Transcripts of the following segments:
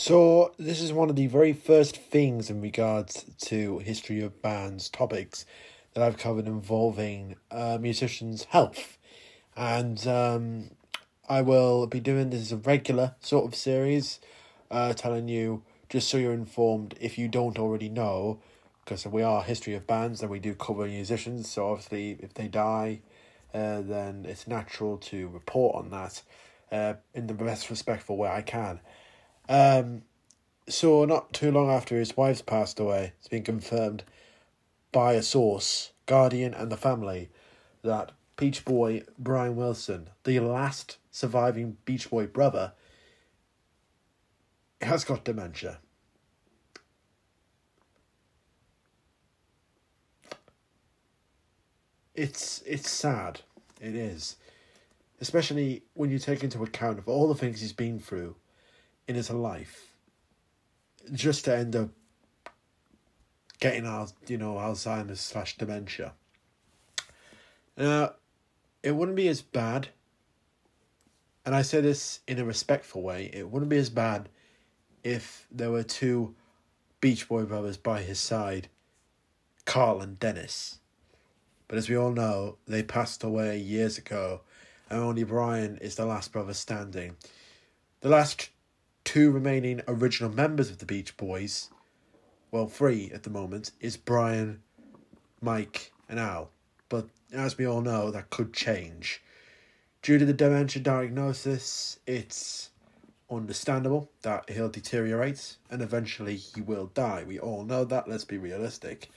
So, this is one of the very first things in regards to history of bands topics that I've covered involving uh, musicians' health. And um, I will be doing this as a regular sort of series, uh, telling you, just so you're informed, if you don't already know, because we are history of bands and we do cover musicians, so obviously if they die, uh, then it's natural to report on that uh, in the best respectful way I can. Um, so not too long after his wife's passed away, it's been confirmed by a source, Guardian and the family, that Beach Boy Brian Wilson, the last surviving Beach Boy brother, has got dementia. It's it's sad. It is. Especially when you take into account of all the things he's been through in his life, just to end up getting our you know Alzheimer's slash dementia. Now, it wouldn't be as bad, and I say this in a respectful way. It wouldn't be as bad if there were two Beach Boy brothers by his side, Carl and Dennis. But as we all know, they passed away years ago, and only Brian is the last brother standing. The last two remaining original members of the Beach Boys, well, three at the moment, is Brian, Mike, and Al. But as we all know, that could change. Due to the dementia diagnosis, it's understandable that he'll deteriorate and eventually he will die. We all know that, let's be realistic.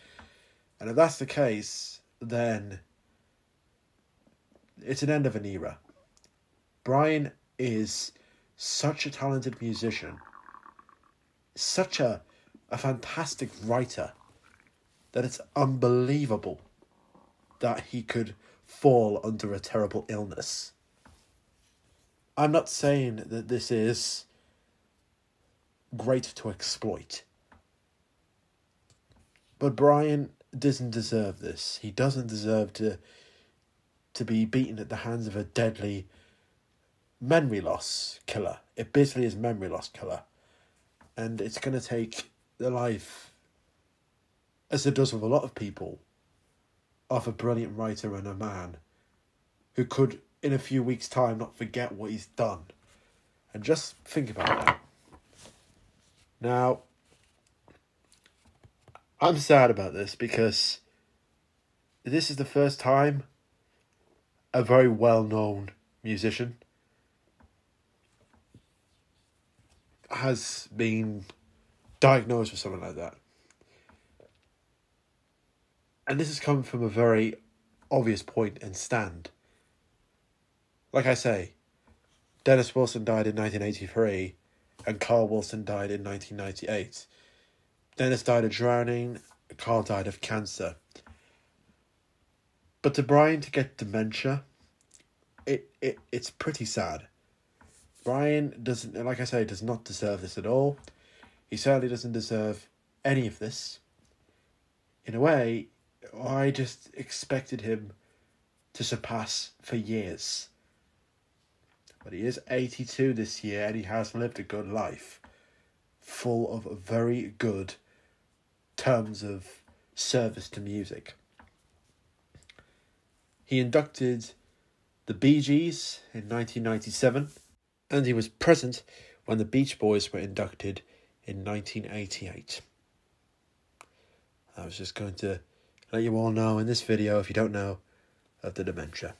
And if that's the case, then it's an end of an era. Brian is such a talented musician, such a, a fantastic writer, that it's unbelievable that he could fall under a terrible illness. I'm not saying that this is great to exploit. But Brian doesn't deserve this. He doesn't deserve to to be beaten at the hands of a deadly memory loss killer. It basically is memory loss killer. And it's going to take the life, as it does with a lot of people, of a brilliant writer and a man who could, in a few weeks' time, not forget what he's done. And just think about that. Now, I'm sad about this because this is the first time a very well known musician has been diagnosed with something like that. And this has come from a very obvious point and stand. Like I say, Dennis Wilson died in 1983 and Carl Wilson died in 1998. Dennis died of drowning, Carl died of cancer. But to Brian to get dementia, it, it it's pretty sad. Brian doesn't, like I say, does not deserve this at all. He certainly doesn't deserve any of this. In a way, I just expected him to surpass for years. But he is 82 this year and he has lived a good life, full of very good terms of service to music. He inducted the Bee Gees in 1997 and he was present when the Beach Boys were inducted in 1988. I was just going to let you all know in this video, if you don't know, of the dementia.